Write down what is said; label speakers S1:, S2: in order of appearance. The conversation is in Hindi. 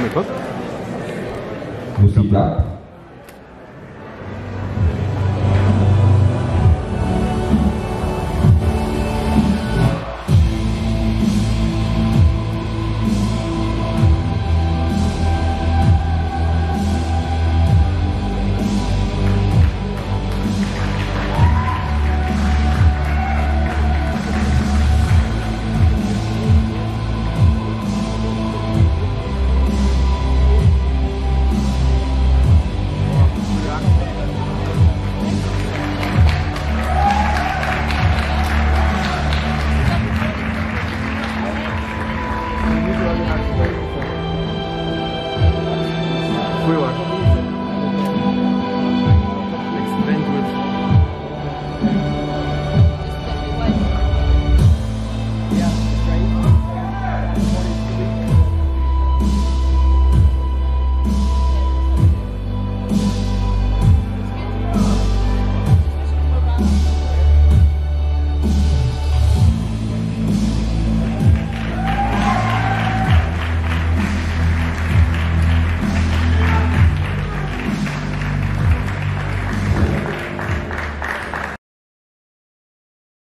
S1: méthode.
S2: Musibah.
S1: Ini